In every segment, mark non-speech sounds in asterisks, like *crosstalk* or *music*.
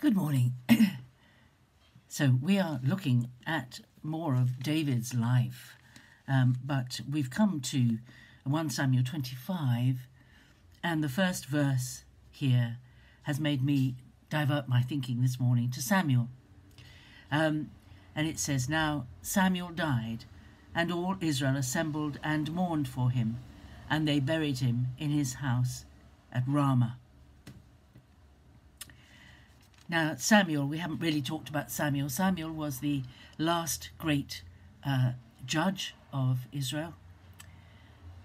Good morning. *coughs* so, we are looking at more of David's life, um, but we've come to 1 Samuel 25, and the first verse here has made me divert my thinking this morning to Samuel. Um, and it says, Now Samuel died, and all Israel assembled and mourned for him, and they buried him in his house at Ramah. Now, Samuel, we haven't really talked about Samuel. Samuel was the last great uh, judge of Israel,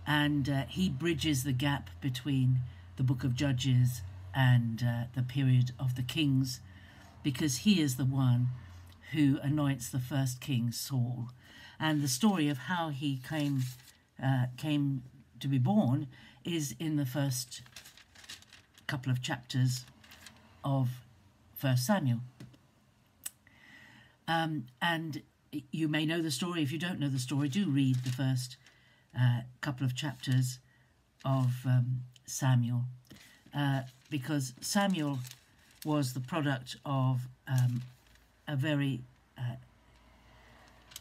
and uh, he bridges the gap between the book of Judges and uh, the period of the kings because he is the one who anoints the first king, Saul. And the story of how he came, uh, came to be born is in the first couple of chapters of First Samuel. Um, and you may know the story. If you don't know the story, do read the first uh, couple of chapters of um, Samuel, uh, because Samuel was the product of um, a very uh,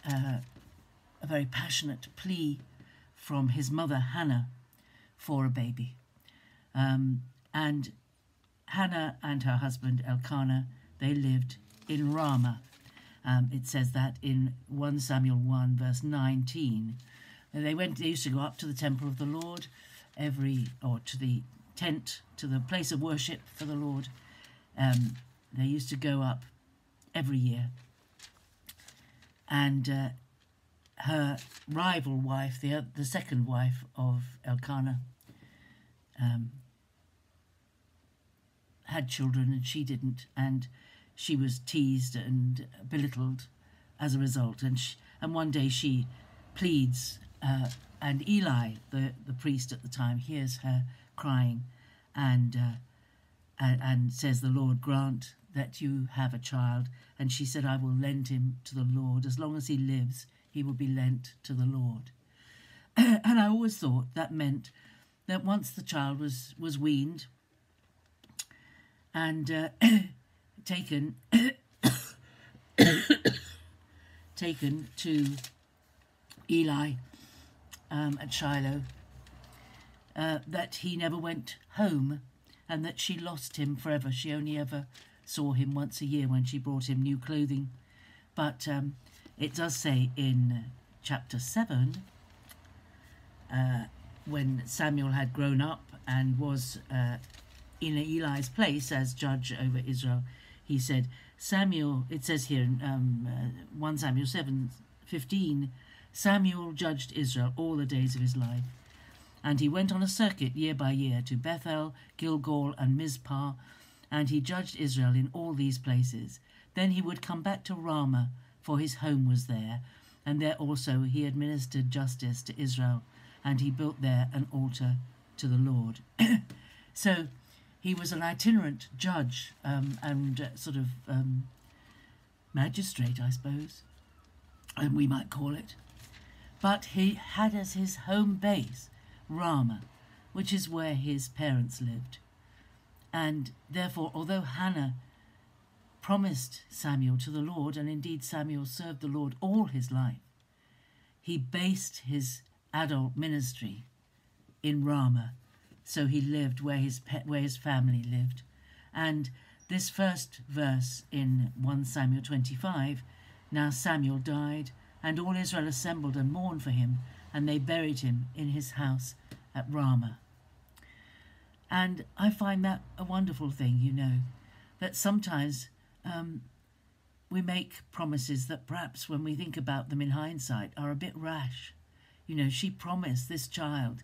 uh a very passionate plea from his mother Hannah for a baby, um, and Hannah and her husband Elkanah, they lived in Ramah. Um, it says that in 1 Samuel 1, verse 19. They went. They used to go up to the temple of the Lord every, or to the tent, to the place of worship for the Lord. Um, they used to go up every year. And uh, her rival wife, the the second wife of Elkanah, um, had children and she didn't, and she was teased and belittled as a result. And she, and one day she pleads, uh, and Eli, the the priest at the time, hears her crying, and uh, and, and says, "The Lord grant that you have a child." And she said, "I will lend him to the Lord as long as he lives. He will be lent to the Lord." *clears throat* and I always thought that meant that once the child was was weaned and uh, *coughs* taken *coughs* taken to Eli um, at Shiloh, uh, that he never went home and that she lost him forever. She only ever saw him once a year when she brought him new clothing. But um, it does say in chapter 7, uh, when Samuel had grown up and was uh, in Eli's place as judge over Israel, he said, Samuel, it says here in um, uh, 1 Samuel 7 15, Samuel judged Israel all the days of his life. And he went on a circuit year by year to Bethel, Gilgal, and Mizpah, and he judged Israel in all these places. Then he would come back to Ramah, for his home was there, and there also he administered justice to Israel, and he built there an altar to the Lord. *coughs* so he was an itinerant judge um, and uh, sort of um, magistrate, I suppose, and we might call it. But he had as his home base Ramah, which is where his parents lived. And therefore, although Hannah promised Samuel to the Lord, and indeed Samuel served the Lord all his life, he based his adult ministry in Ramah so he lived where his pe- where his family lived. And this first verse in 1 Samuel 25, now Samuel died, and all Israel assembled and mourned for him, and they buried him in his house at Ramah. And I find that a wonderful thing, you know, that sometimes um, we make promises that perhaps when we think about them in hindsight are a bit rash. You know, she promised this child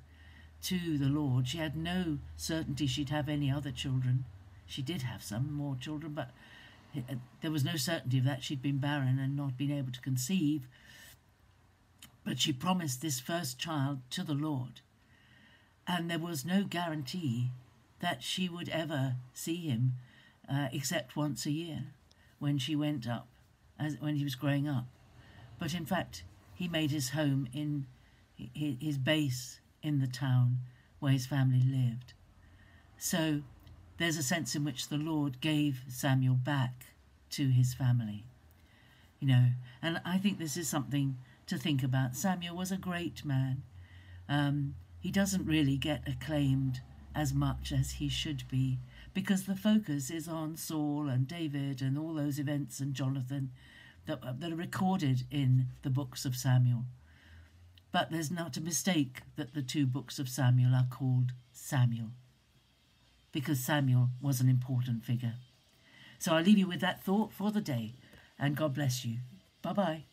to the Lord. She had no certainty she'd have any other children. She did have some more children, but uh, there was no certainty of that. She'd been barren and not been able to conceive. But she promised this first child to the Lord. And there was no guarantee that she would ever see him uh, except once a year when she went up, as when he was growing up. But in fact, he made his home in his base in the town where his family lived. So there's a sense in which the Lord gave Samuel back to his family. You know, and I think this is something to think about. Samuel was a great man. Um, he doesn't really get acclaimed as much as he should be because the focus is on Saul and David and all those events and Jonathan that, that are recorded in the books of Samuel. But there's not a mistake that the two books of Samuel are called Samuel because Samuel was an important figure. So I'll leave you with that thought for the day, and God bless you. Bye bye.